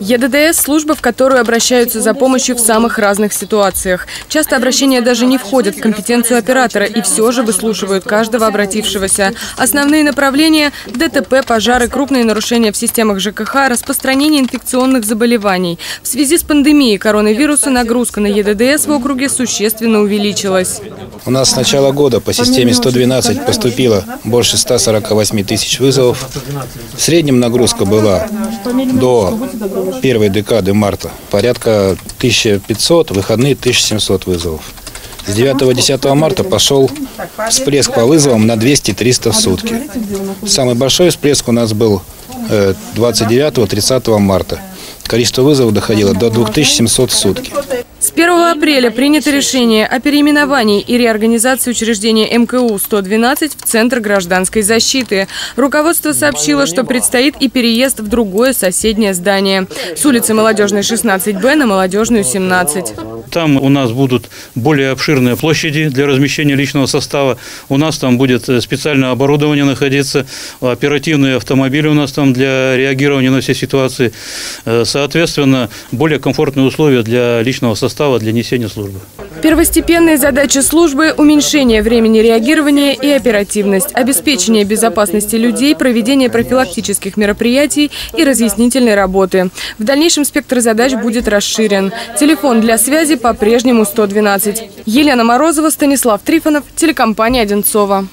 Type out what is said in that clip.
ЕДДС – служба, в которую обращаются за помощью в самых разных ситуациях. Часто обращения даже не входят в компетенцию оператора и все же выслушивают каждого обратившегося. Основные направления – ДТП, пожары, крупные нарушения в системах ЖКХ, распространение инфекционных заболеваний. В связи с пандемией коронавируса нагрузка на ЕДДС в округе существенно увеличилась. У нас с начала года по системе 112 поступило больше 148 тысяч вызовов. В среднем нагрузка была до первой декады марта порядка 1500, выходные 1700 вызовов. С 9-10 марта пошел всплеск по вызовам на 200-300 в сутки. Самый большой всплеск у нас был 29-30 марта. Количество вызовов доходило до 2700 в сутки. С 1 апреля принято решение о переименовании и реорганизации учреждения МКУ-112 в Центр гражданской защиты. Руководство сообщило, что предстоит и переезд в другое соседнее здание. С улицы Молодежной 16Б на Молодежную 17. Там у нас будут более обширные площади для размещения личного состава. У нас там будет специальное оборудование находиться, оперативные автомобили у нас там для реагирования на все ситуации. Соответственно, более комфортные условия для личного состава для несения службы. Первостепенные задачи службы – уменьшение времени реагирования и оперативность, обеспечение безопасности людей, проведение профилактических мероприятий и разъяснительной работы. В дальнейшем спектр задач будет расширен. Телефон для связи по-прежнему 112. Елена Морозова, Станислав Трифонов, телекомпания «Одинцова».